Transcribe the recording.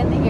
In the air.